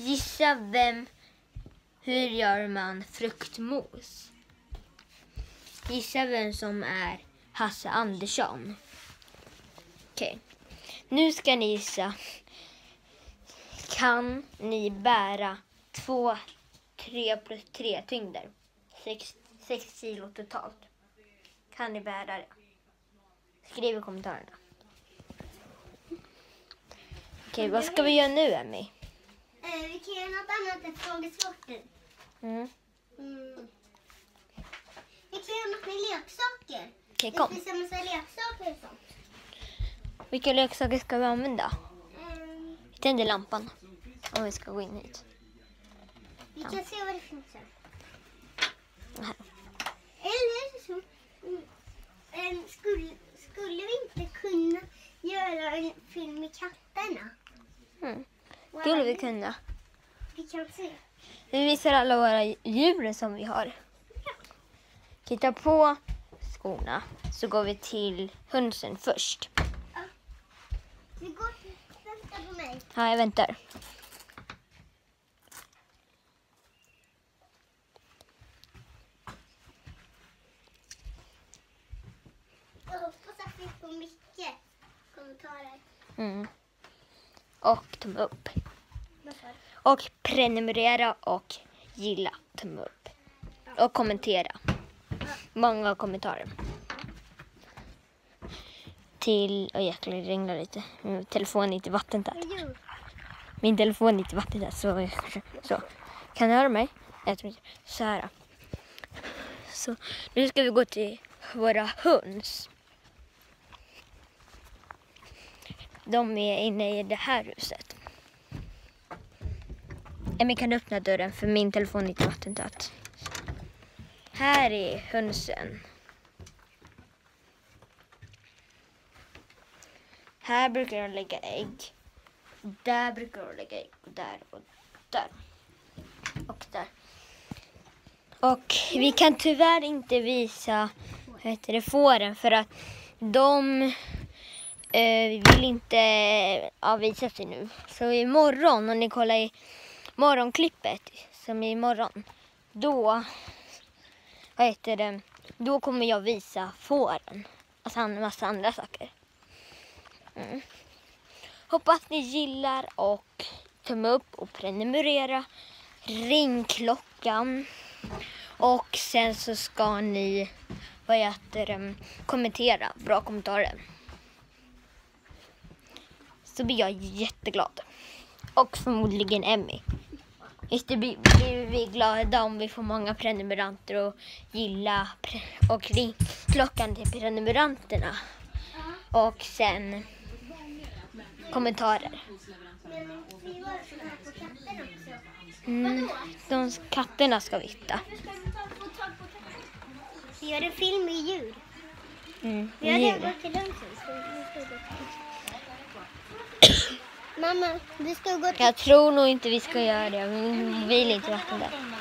Gissa vem... Hur gör man fruktmos? Gissa vem som är Hasse Andersson. Okej. Nu ska ni gissa. Kan ni bära två, tre plus tre tyngder? Sex, sex kilo totalt. Kan ni bära det? Skriv i kommentarerna. Okej, vad ska vi göra nu, Emmy? Vi kan göra något annat än frågesporten. Mm. Mm. Vi kan göra något med leksaker. Det kom. finns en massa leksaker och sånt. Vilka leksaker ska vi använda? Ehm, Vi tänder lampan om vi ska gå in hit. vi kan se vad det finns här. Här. Eller så mm, ehm, skulle, skulle vi inte kunna göra en film med katterna? Mm. Skulle vi kunna. Vi kan se. Vi visar alla våra djur som vi har. Titta på skorna så går vi till hönsen först. Vi går till, vänta på mig. Ja, jag väntar. Jag hoppas att vi får mycket kommentarer. Mm. Och tumme upp. Och prenumerera och gilla tumme upp. Och kommentera. Många kommentarer. Till... Oj jäklar, det regnar lite. Min telefon är inte vattentät. Min telefon är inte vattentät. Så, så. Kan du höra mig? Så här. Så nu ska vi gå till våra höns. De är inne i det här huset. Eh, Emmy kan du öppna dörren för min telefon är inte vattentät. Här är hönsen. Här brukar de lägga ägg. Där brukar de lägga ägg. Och där och där. Och där. Och vi kan tyvärr inte visa vad heter det, fåren för att de eh, vill inte ja, visa sig nu. Så imorgon, om ni kollar i morgonklippet som är imorgon, då vad heter det, då kommer jag visa fåren. Alltså och en massa andra saker. Mm. Hoppas ni gillar och tumme upp och prenumerera. Ring klockan. Och sen så ska ni vad heter det, kommentera. Bra kommentarer. Så blir jag jätteglad. Och förmodligen Emmy. Just det blir, vi glada om vi får många prenumeranter och gilla pre- och ring klockan till prenumeranterna. Och sen kommentarer. Mm, de katterna ska vi hitta. Vi gör en film med djur. Mm, Vi har redan gått till lunchen. Så nu ska vi gå till... Mamma, vi ska gå till... Jag tror nog inte vi ska göra det. Vi vill inte vatten där.